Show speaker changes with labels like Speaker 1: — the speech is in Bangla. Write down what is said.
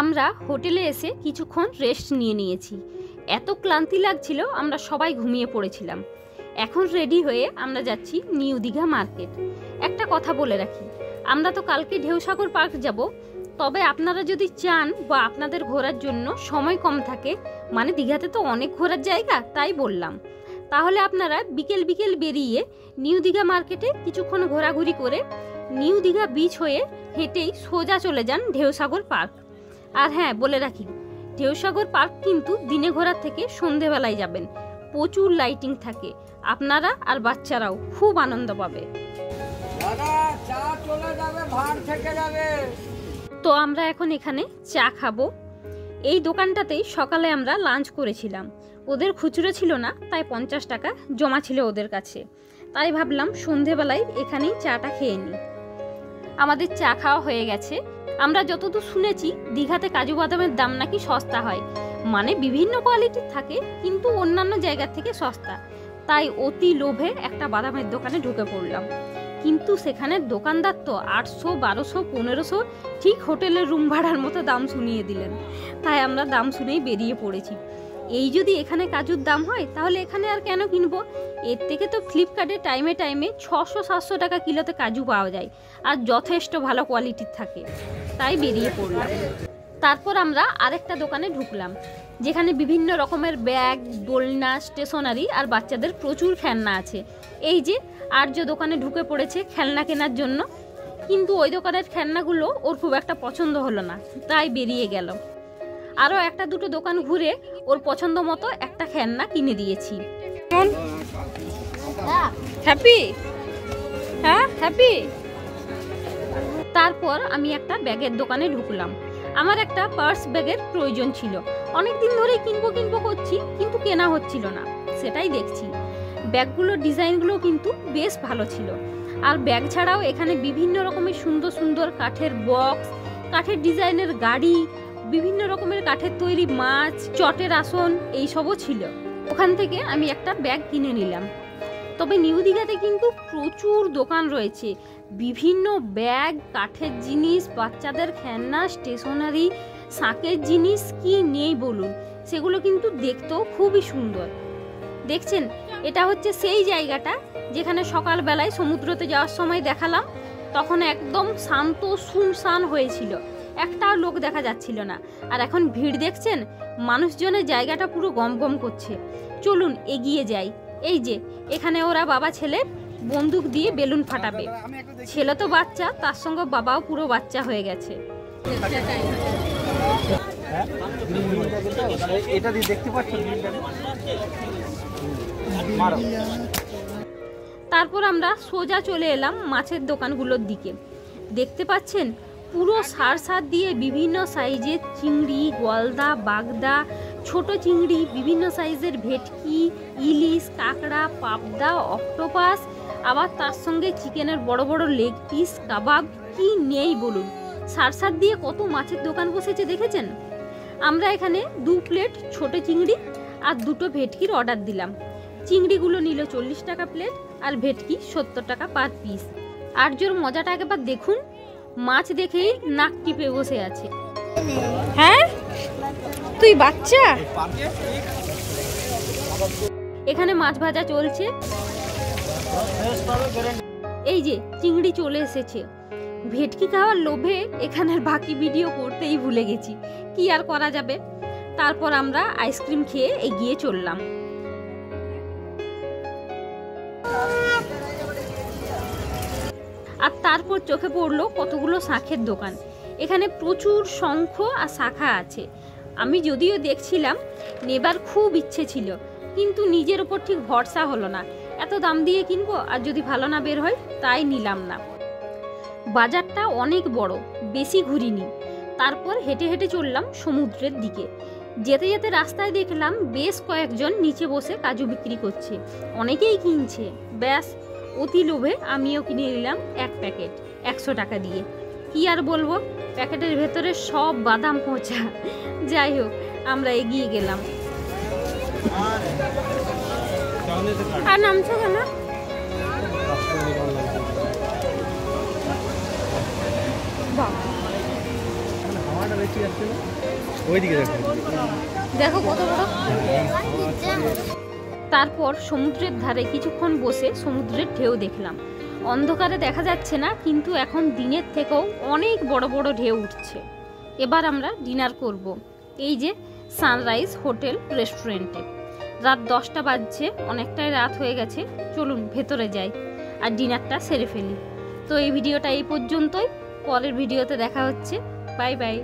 Speaker 1: আমরা হোটেলে এসে কিছুক্ষণ রেস্ট নিয়ে নিয়েছি। এত ক্লান্তি লাগছিল, আমরা সবাই ঘুমিয়ে পড়েছিলাম। এখন রেডি হয়ে আমরা যাচ্ছি নিউ দীঘা মার্কেট। একটা কথা বলে রাখি, আমরা তো কালকে ঢেউসাগর পার্ক যাব, তবে আপনারা যদি চান বা আপনাদের ঘোরার জন্য সময় কম থাকে মানে দীঘাতে তো অনেক ঘোরার জায়গা, তাই বললাম। তাহলে আপনারা বিকেল বিকেল বেরিয়ে নিউ দীঘা মার্কেটে কিছুক্ষণ ঘোরাঘুরি করে নিউ দীঘা বিচ হয়ে হেঁটেই সোজা চলে যান ঢেউসাগর পার্ক। আর হ্যাঁ বলে রাখি ঢেউসাগর পার্ক কিন্তু দিনে ঘোরার থেকে সন্ধেবেলায় যাবেন। প্রচুর লাইটিং থাকে। আপনারা আর বাচ্চারাও খুব আনন্দ পাবে। তো আমরা এখন এখানে চা খাব। এই দোকানটাতেই সকালে আমরা লাঞ্চ করেছিলাম। ওদের খুচরো ছিল না তাই পঞ্চাশ টাকা জমা ছিল ওদের কাছে। তাই ভাবলাম সন্ধেবেলায় এখানেই চাটা খেয়ে নিই। আমাদের চা খাওয়া হয়ে গেছে। আমরা যতদূর শুনেছি, দীঘাতে কাজু বাদামের দাম নাকি সস্তা হয়। মানে বিভিন্ন কোয়ালিটির থাকে, কিন্তু অন্যান্য জায়গার থেকে সস্তা। তাই অতি লোভে একটা বাদামের দোকানে ঢুকে পড়লাম। কিন্তু সেখানের দোকানদার তো আটশো, বারোশো, পনেরোশো ঠিক হোটেলের রুম ভাড়ার মতো দাম শুনিয়ে দিলেন। তাই আমরা দাম শুনেই বেরিয়ে পড়েছি। এই যদি এখানে কাজুর দাম হয়, তাহলে এখানে আর কেন কিনবো? এর থেকে তো ফ্লিপকার্টে টাইমে টাইমে ছশো, সাতশো টাকা কিলোতে কাজু পাওয়া যায়। আর যথেষ্ট ভালো কোয়ালিটির থাকে। তাই বেরিয়ে পড়লাম। তারপর আমরা আরেকটা দোকানে ঢুকলাম যেখানে বিভিন্ন রকমের ব্যাগ দোলনা স্টেশনারি আর বাচ্চাদের প্রচুর খেলনা আছে। এই যে আর্য দোকানে ঢুকে পড়েছে খেলনা কেনার জন্য। কিন্তু ওই দোকানের খেলনাগুলো ওর খুব একটা পছন্দ হলো না তাই বেরিয়ে গেল। আরও একটা দুটো দোকান ঘুরে ওর পছন্দ মতো একটা খেলনা কিনে দিয়েছি। হ্যাপি? হ্যাঁ হ্যাপি? তারপর আমি একটা ব্যাগের দোকানে ঢুকলাম। আমার একটা পার্স ব্যাগের প্রয়োজন ছিল। অনেক দিন ধরেই কিনবো কিনবো করছি, কিন্তু কেনা হচ্ছিল না। সেটাই দেখছি। ব্যাগগুলোর ডিজাইনগুলো কিন্তু বেশ ভালো ছিল। আর ব্যাগ ছাড়াও এখানে বিভিন্ন রকমের সুন্দর সুন্দর কাঠের বক্স, কাঠের ডিজাইনের গাড়ি, বিভিন্ন রকমের কাঠের তৈরি মাছ, চটের আসন, এইসবও ছিল। ওখান থেকে আমি একটা ব্যাগ কিনে নিলাম। তবে নিউ দীঘাতে কিন্তু প্রচুর দোকান রয়েছে। বিভিন্ন ব্যাগ, কাঠের জিনিস, বাচ্চাদের খেলনা, স্টেশনারি, শাঁকের জিনিস, কি নেই বলুন? সেগুলো কিন্তু দেখতেও খুবই সুন্দর। দেখছেন? এটা হচ্ছে সেই জায়গাটা যেখানে সকালবেলায় সমুদ্রতে যাওয়ার সময় দেখালাম। তখন একদম শান্ত, শুনশান হয়েছিল। একটাও লোক দেখা যাচ্ছিল না। আর এখন ভিড় দেখছেন? মানুষজনের জায়গাটা পুরো গম গম করছে। চলুন এগিয়ে যাই। এই যে এখানে ওরা বাবা ছেলে বন্দুক দিয়ে বেলুন ফাটাবে। ছেলে তো বাচ্চা তার সঙ্গে বাবাও পুরো বাচ্চা হয়ে গেছে।
Speaker 2: এটা দিয়ে দেখতে
Speaker 1: তারপর আমরা সোজা চলে এলাম মাছের দোকানগুলোর দিকে। দেখতে পাচ্ছেন পুরো সার সার দিয়ে বিভিন্ন সাইজের চিংড়ি গলদা বাগদা ছোট চিংড়ি, বিভিন্ন সাইজের ভেটকি, ইলিশ, কাঁকড়া, পাবদা, অক্টোপাস, আবার তার সঙ্গে চিকেনের বড় বড় লেগ পিস, কাবাব, কি নেই বলুন? সার সার দিয়ে কত মাছের দোকান বসেছে দেখেছেন? আমরা এখানে দু প্লেট ছোট চিংড়ি আর দুটো ভেটকির অর্ডার দিলাম। চিংড়িগুলো নিল চল্লিশ টাকা প্লেট আর ভেটকি সত্তর টাকা পার পিস। আর জোর মজাটা একবার দেখুন, মাছ দেখেই নাক টিপে বসে আছে। হ্যাঁ? তুই বাচ্চা? এখানে মাছ ভাজা চলছে। এই যে, চিংড়ি চলে এসেছে। ভেটকি খাওয়ার লোভে এখানের বাকি ভিডিও করতেই ভুলে গেছি। কি আর করা যাবে? তারপর আমরা আইসক্রিম খেয়ে এগিয়ে চললাম। আর তারপর চোখে পড়ল কতগুলো শাঁখের দোকান। এখানে প্রচুর শঙ্খ আর শাখা আছে। আমি যদিও দেখছিলাম, নেবার খুব ইচ্ছে ছিল, কিন্তু নিজের ওপর ঠিক ভরসা হলো না। এত দাম দিয়ে কিনবো আর যদি ভালো না বের হয়, তাই নিলাম না। বাজারটা অনেক বড়, বেশি ঘুরিনি। তারপর হেঁটে হেঁটে চললাম সমুদ্রের দিকে। যেতে যেতে রাস্তায় দেখলাম বেশ কয়েকজন নিচে বসে কাজু বিক্রি করছে। অনেকেই কিনছে। ব্যাস, অতি লোভে আমিও কিনে নিলাম এক প্যাকেট, একশো টাকা দিয়ে। কি আর বলব? প্যাকেটের ভেতরে সব বাদাম পচা। যাই হোক আমরা এগিয়ে গেলাম। আর নামছো কেন? দেখো কত বড়। তারপর সমুদ্রের ধারে কিছুক্ষণ বসে সমুদ্রের ঢেউ দেখলাম। অন্ধকারে দেখা যাচ্ছে না, কিন্তু এখন দিনের থেকেও অনেক বড় বড় ঢেউ উঠছে। এবার আমরা ডিনার করব। এই যে সানরাইজ হোটেল রেস্টুরেন্টে। রাত দশটা বাজছে, অনেকটাই রাত হয়ে গেছে। চলুন, ভেতরে যাই আর ডিনারটা সেরে ফেলি। তো এই ভিডিওটা এই পর্যন্তই। পরের ভিডিওতে দেখা হচ্ছে। Bye bye.